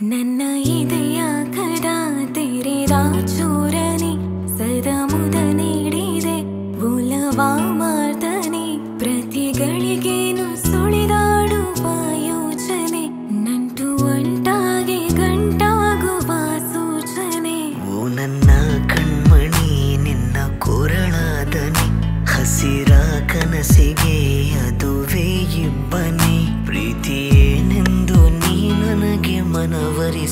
ನನ್ನ ಇದೆಯ ಕರ न कडातिरे राजूर ನೀಡಿದೆ मुलवा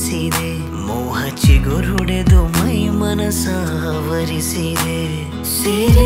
ಆವರಿಸಿದೆ ಮೋಹ ಚಿಗುರುಡೆದು ಮೈ ಮನಸ ಆವರಿಸಿದೆ. ಸೇರಿ